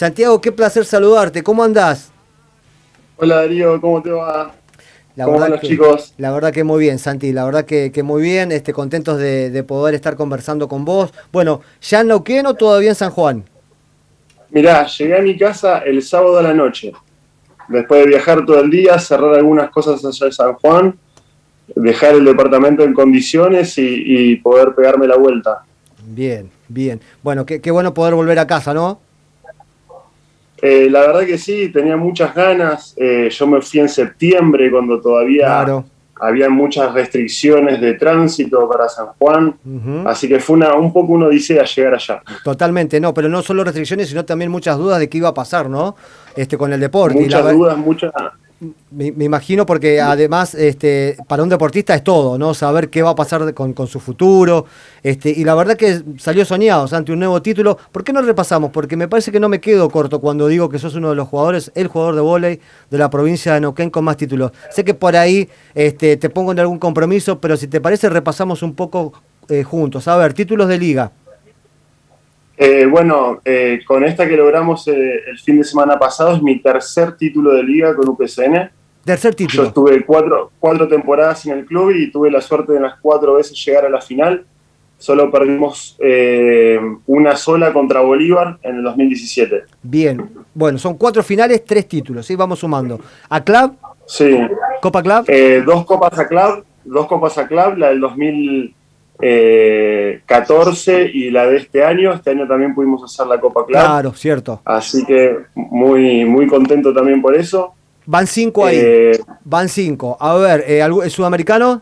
Santiago, qué placer saludarte. ¿Cómo andás? Hola Darío, ¿cómo te va? La ¿Cómo verdad van los que, chicos? La verdad que muy bien, Santi. La verdad que, que muy bien. Este, contentos de, de poder estar conversando con vos. Bueno, ¿ya en Neuquén o todavía en San Juan? Mirá, llegué a mi casa el sábado a la noche. Después de viajar todo el día, cerrar algunas cosas allá de San Juan, dejar el departamento en condiciones y, y poder pegarme la vuelta. Bien, bien. Bueno, qué, qué bueno poder volver a casa, ¿no? Eh, la verdad que sí, tenía muchas ganas. Eh, yo me fui en septiembre cuando todavía Claro. había muchas restricciones de tránsito para San Juan. Así que fue una, un poco una odisea llegar allá. Totalmente, no, pero no solo restricciones, sino también muchas dudas de qué iba a pasar, ¿no? Este, con el deporte. Y la Muchas dudas, muchas... Me, me imagino porque además este, para un deportista es todo, ¿no? Saber qué va a pasar con, con su futuro. Este, y la verdad que salió soñado, ante un nuevo título. ¿Por qué no repasamos? Porque me parece que no me quedo corto cuando digo que sos uno de los jugadores, el jugador de vóley de la provincia de Neuquén con más títulos. Sé que por ahí este, te pongo en algún compromiso, pero si te parece repasamos un poco eh, juntos. A ver, títulos de liga. Eh, bueno, eh, con esta que logramos eh, el fin de semana pasado es mi tercer título de liga con UPCN. Tercer Yo título. estuve cuatro, cuatro temporadas en el club y tuve la suerte de en las cuatro veces llegar a la final. Solo perdimos eh, una sola contra Bolívar en el 2017. Bien. Bueno, son cuatro finales, tres títulos, ¿sí? Vamos sumando. A Club, Sí, Copa Club. Eh, dos copas a club, dos copas a club, la del 2014 y la de este año. Este año también pudimos hacer la Copa Club. Claro, cierto. Así que muy, muy contento también por eso. Van cinco ahí. Eh, Van cinco. A ver, eh, ¿algún- ¿el sudamericano?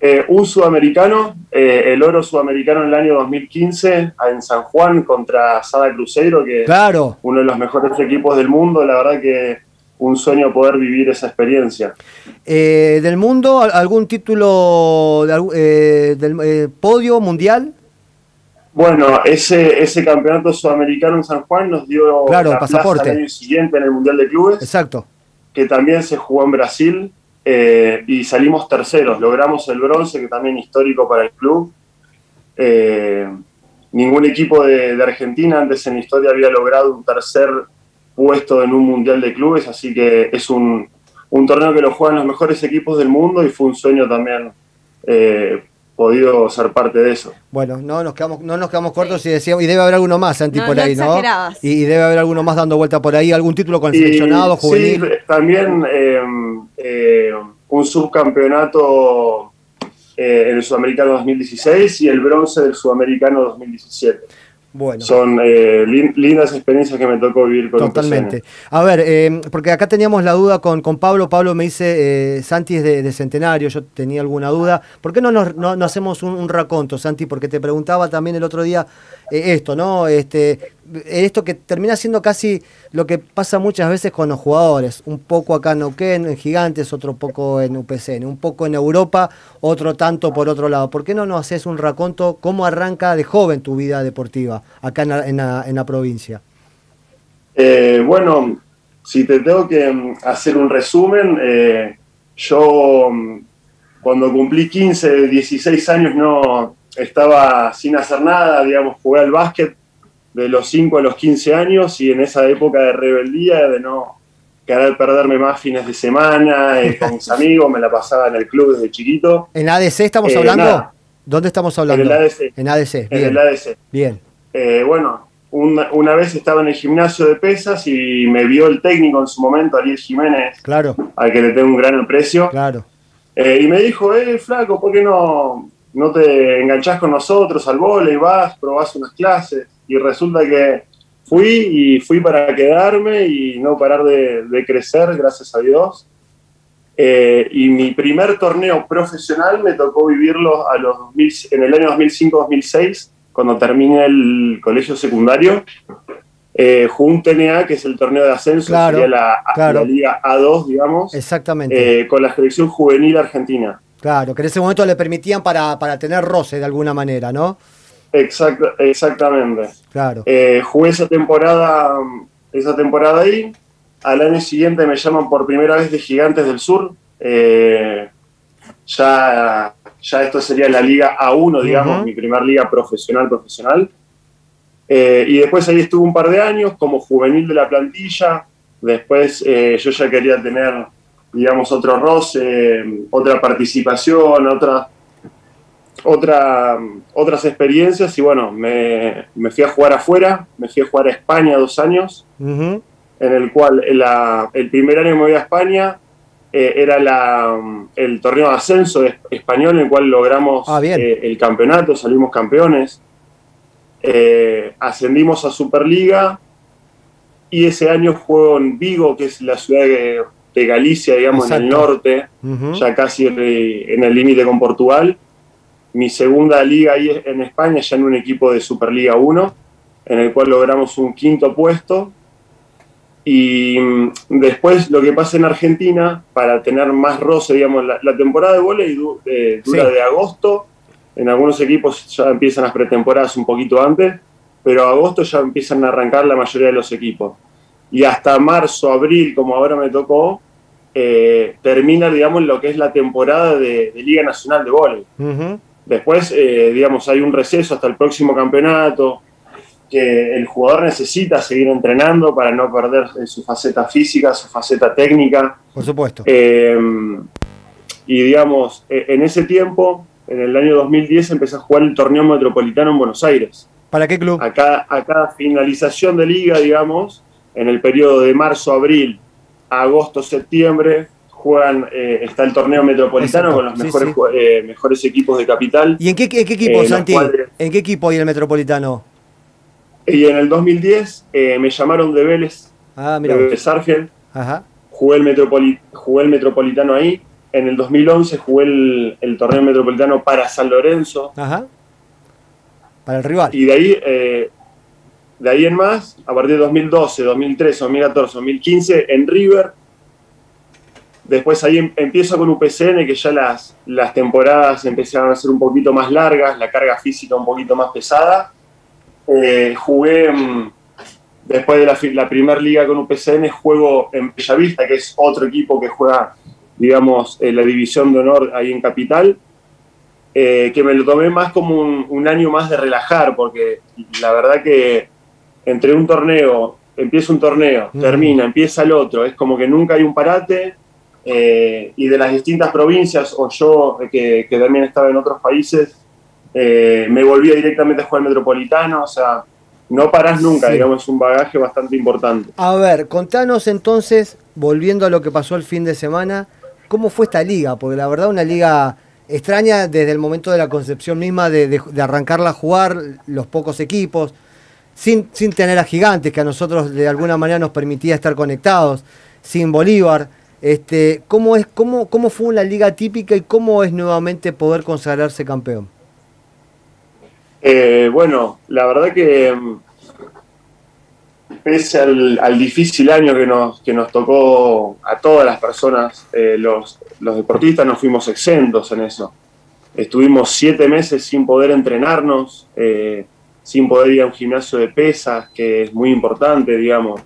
eh, un sudamericano, eh, el oro sudamericano en el año 2015 en San Juan contra Sada Cruzeiro, que es uno de los mejores equipos del mundo. La verdad que un sueño poder vivir esa experiencia. Eh, ¿Del mundo al- algún título de, eh, del eh, podio mundial? Bueno, ese, ese campeonato sudamericano en San Juan nos dio Claro, el la plaza pasaporte. al año siguiente en el Mundial de Clubes, Exacto. que también se jugó en Brasil, eh, y salimos terceros. Logramos el bronce, que también histórico para el club. Eh, ningún equipo de, de Argentina antes en la historia había logrado un tercer puesto en un Mundial de Clubes, así que es un, un torneo que lo juegan los mejores equipos del mundo y fue un sueño también eh, podido ser parte de eso. Bueno, no nos quedamos, no nos quedamos cortos y decíamos, y debe haber alguno más, Santi, No, por no ahí, ¿no? Y, y debe haber alguno más dando vuelta por ahí, algún título con el Y, seleccionado, juvenil. Sí, también eh, eh, un subcampeonato eh, en el Sudamericano 2016 y el bronce del Sudamericano 2017. Bueno. Son eh, lin- lindas experiencias que me tocó vivir con Totalmente. A ver, eh, porque acá teníamos la duda con, con Pablo. Pablo me dice, eh, Santi es de, de Centenario, yo tenía alguna duda. ¿Por qué no nos no, no hacemos un, un raconto, Santi? Porque te preguntaba también el otro día eh, esto, ¿no? Este, esto que termina siendo casi lo que pasa muchas veces con los jugadores. Un poco acá en Neuquén, en Gigantes, otro poco en UPCN, un poco en Europa, otro tanto por otro lado. ¿Por qué no nos haces un raconto cómo arranca de joven tu vida deportiva acá en la, provincia? Eh, bueno, si te tengo que mm, hacer un resumen, eh, yo mm, cuando cumplí 15, 16 años no estaba sin hacer nada, digamos, jugué al básquet de los 5 a los 15 años y en esa época de rebeldía, de no querer perderme más fines de semana eh, con mis amigos, me la pasaba en el club desde chiquito, ¿En ADC estamos Eh, hablando? nada. ¿Dónde estamos hablando? en el ADC, En ADC, en bien. el ADC. Bien. Eh, bueno, una, una vez estaba en el gimnasio de pesas y me vio el técnico en su momento, Ariel Jiménez, Claro, al que le tengo un gran aprecio, claro. y me dijo, eh, flaco, ¿por qué no, no te enganchás con nosotros al vóley, vas, probás unas clases? Y resulta que fui y fui para quedarme y no parar de, de crecer, gracias a Dios. Eh, y mi primer torneo profesional me tocó vivirlo a los 2000 en el año 2005-2006, cuando terminé el colegio secundario. Eh, jugué un TNA, que es el torneo de ascenso, Claro, sería la, claro. la Liga A2, digamos, Exactamente. eh, con la selección juvenil argentina. claro, que en ese momento le permitían para, para tener roce de alguna manera, ¿no? Exacta- exactamente. Claro. Eh, jugué esa temporada, esa temporada ahí. Al año siguiente me llaman por primera vez de Gigantes del Sur. Eh, ya, ya esto sería la Liga A1, digamos, mi primer liga profesional, profesional. Eh, y después ahí estuve un par de años como juvenil de la plantilla. Después eh, yo ya quería tener, digamos, otro roce, otra participación, otra, otra, otras experiencias. Y bueno, me, me, fui a jugar afuera, me fui a jugar a España dos años, en el cual el primer año me voy a España. Eh, era la, el torneo de ascenso español en el cual logramos ah, el campeonato, salimos campeones. Eh, ascendimos a Superliga y ese año juego en Vigo, que es la ciudad de, Galicia, digamos, en el norte, ya casi en el límite con Portugal. Mi segunda liga ahí en España, ya en un equipo de Superliga 1, en el cual logramos un quinto puesto. Y mm, después lo que pasa en Argentina, para tener más roce, digamos, la, temporada de volei eh, dura de agosto en algunos equipos ya empiezan las pretemporadas un poquito antes, pero agosto ya empiezan a arrancar la mayoría de los equipos. Y hasta marzo, abril, como ahora me tocó, eh, termina, digamos, lo que es la temporada de, Liga Nacional de Vóley. Después, eh, digamos, hay un receso hasta el próximo campeonato, que el jugador necesita seguir entrenando para no perder su faceta física, su faceta técnica. Por supuesto. Eh, y digamos, en ese tiempo en el año 2010 empecé a jugar el torneo metropolitano en Buenos Aires. ¿Para qué club? A cada, finalización de liga, digamos, en el periodo de marzo, abril, agosto, septiembre, juegan, eh, está el torneo metropolitano con los mejores, eh, mejores equipos de capital. ¿Y en qué, equipo, eh, Santi? ¿En qué equipo hay el metropolitano? Y en el 2010 me llamaron de Vélez, ah, mira. de Vélez Ajá. Jugué el, jugué el metropolitano ahí en el 2011 jugué el, torneo metropolitano para San Lorenzo. Ajá. Para el rival. Y de ahí, de ahí en más, a partir de 2012, 2013, 2014, 2015, en River. Después ahí em, empiezo con UPCN, que ya las, las temporadas empezaron a ser un poquito más largas, la carga física un poquito más pesada. Eh, jugué, mm, después de la, la primera liga con UPCN, juego en Bellavista, que es otro equipo que juega digamos, la división de honor ahí en Capital, eh, que me lo tomé más como un, año más de relajar, porque la verdad que entre un torneo, empieza un torneo, termina, empieza el otro, es como que nunca hay un parate, eh, y de las distintas provincias, o yo que, también estaba en otros países, eh, me volvía directamente a jugar metropolitano, o sea, no parás nunca, digamos, es un bagaje bastante importante. A ver, contanos entonces, volviendo a lo que pasó el fin de semana, cómo fue esta liga, porque la verdad una liga extraña desde el momento de la concepción misma de, arrancarla a jugar, los pocos equipos, sin, sin tener a gigantes, que a nosotros de alguna manera nos permitía estar conectados, sin Bolívar. Este, ¿cómo, es, cómo, ¿Cómo fue una liga típica y cómo es nuevamente poder consagrarse campeón? Eh, bueno, la verdad que mm, pese al, difícil año que nos, que nos tocó a todas las personas, eh, los, deportistas nos fuimos exentos en eso. Estuvimos siete meses sin poder entrenarnos, eh, sin poder ir a un gimnasio de pesas, que es muy importante, digamos.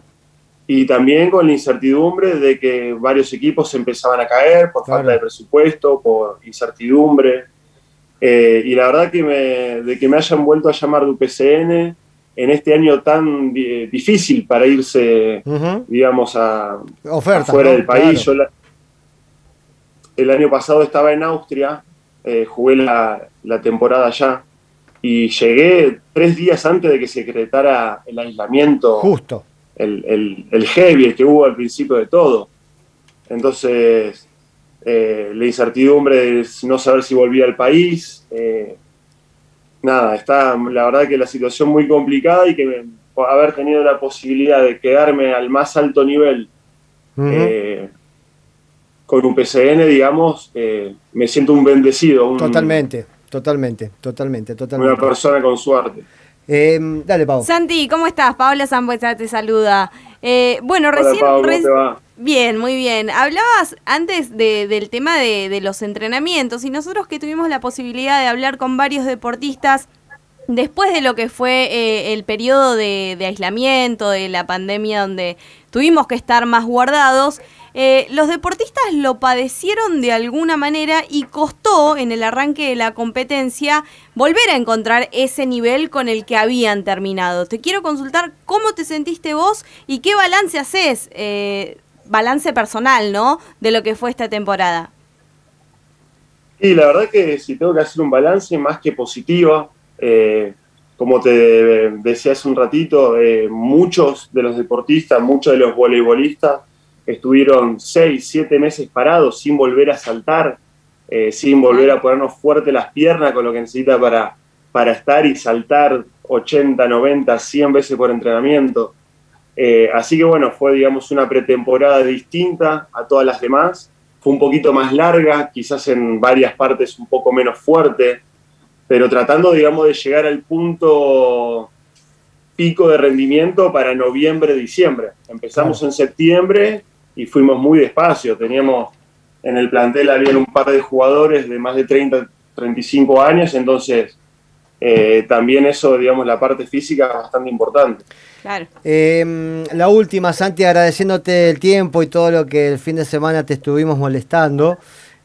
Y también con la incertidumbre de que varios equipos empezaban a caer por falta de presupuesto, por incertidumbre. Eh, y la verdad que me, de que me hayan vuelto a llamar de UPCN, en este año tan difícil para irse, digamos, a fuera del país. Yo el año pasado estaba en Austria, eh, jugué la, temporada allá y llegué tres días antes de que se decretara el aislamiento. Justo. El, el, heavy, el que hubo al principio de todo. Entonces, eh, la incertidumbre de no saber si volvía al país, eh, nada, está la verdad que la situación muy complicada y que haber tenido la posibilidad de quedarme al más alto nivel eh, con un PCN, digamos, me siento un bendecido. totalmente, totalmente, totalmente, totalmente. Una persona con suerte. Eh, dale, Pau. Santi, ¿cómo estás? Paola Zambuesa te saluda. bueno, recién... Bien, muy bien. Hablabas antes del tema de, los entrenamientos y nosotros que tuvimos la posibilidad de hablar con varios deportistas después de lo que fue eh, el periodo de, aislamiento, de la pandemia donde tuvimos que estar más guardados, eh, los deportistas lo padecieron de alguna manera y costó en el arranque de la competencia volver a encontrar ese nivel con el que habían terminado. Te quiero consultar cómo te sentiste vos y qué balance haces, eh, balance personal, ¿no? De lo que fue esta temporada. Sí, la verdad que si tengo que hacer un balance más que positivo, eh, como te decía hace un ratito, eh, muchos de los deportistas, muchos de los voleibolistas estuvieron seis, siete meses parados sin volver a saltar, eh, sin volver a ponernos fuerte las piernas con lo que necesita para, para estar y saltar 80, 90, 100 veces por entrenamiento. así que bueno, fue digamos una pretemporada distinta a todas las demás. Fue un poquito más larga, quizás en varias partes un poco menos fuerte, pero tratando, digamos, de llegar al punto pico de rendimiento para noviembre, diciembre. Empezamos en septiembre y fuimos muy despacio. Teníamos en el plantel había un par de jugadores de más de 30, 35 años, entonces eh, también eso, digamos, la parte física es bastante importante. Claro. Em, la última, Santi, agradeciéndote el tiempo y todo lo que el fin de semana te estuvimos molestando.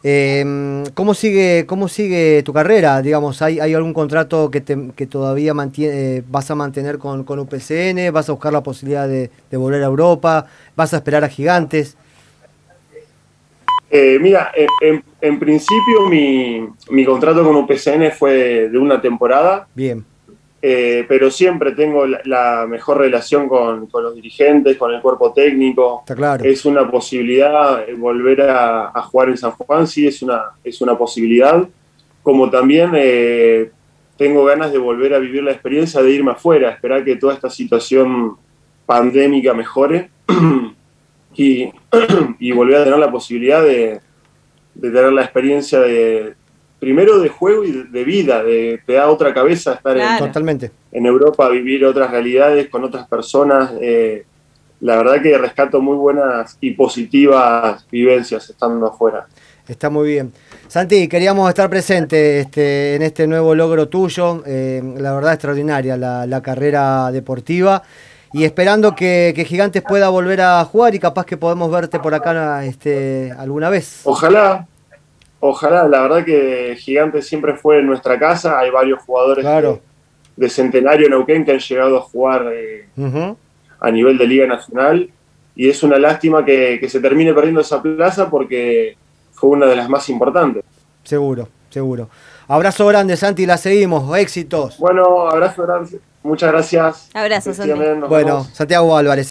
Eh, ¿cómo, sigue, ¿Cómo sigue tu carrera? Digamos, ¿hay, hay algún contrato que, todavía mantiene, eh, vas a mantener con, con, UPCN? ¿Vas a buscar la posibilidad de, volver a Europa? ¿Vas a esperar a gigantes? Eh, mira, en, principio mi, mi, contrato con UPCN fue de una temporada. Bien. Eh, pero siempre tengo la, mejor relación con, los dirigentes, con el cuerpo técnico. Está claro. Es una posibilidad volver a, jugar en San Juan, sí, es una, es una posibilidad. Como también eh, tengo ganas de volver a vivir la experiencia de irme afuera, esperar que toda esta situación pandémica mejore y, y volver a tener la posibilidad de tener la experiencia de, primero de juego y de vida, de te da otra cabeza estar en, Totalmente. en Europa, vivir otras realidades con otras personas. Eh, la verdad que rescato muy buenas y positivas vivencias estando afuera. Está muy bien. Santi, queríamos estar presentes este, en este nuevo logro tuyo, eh, la verdad extraordinaria, la, carrera deportiva, y esperando que, que, Gigantes pueda volver a jugar y capaz que podemos verte por acá este, alguna vez. Ojalá, Ojalá, la verdad que Gigantes siempre fue en nuestra casa, hay varios jugadores de, Centenario Neuquén que han llegado a jugar eh, a nivel de Liga Nacional y es una lástima que, se termine perdiendo esa plaza porque fue una de las más importantes. Seguro, seguro. Abrazo grande, Santi, la seguimos, éxitos. Bueno, abrazo grande, muchas gracias. Abrazo, Santi. Bueno, Santiago Álvarez.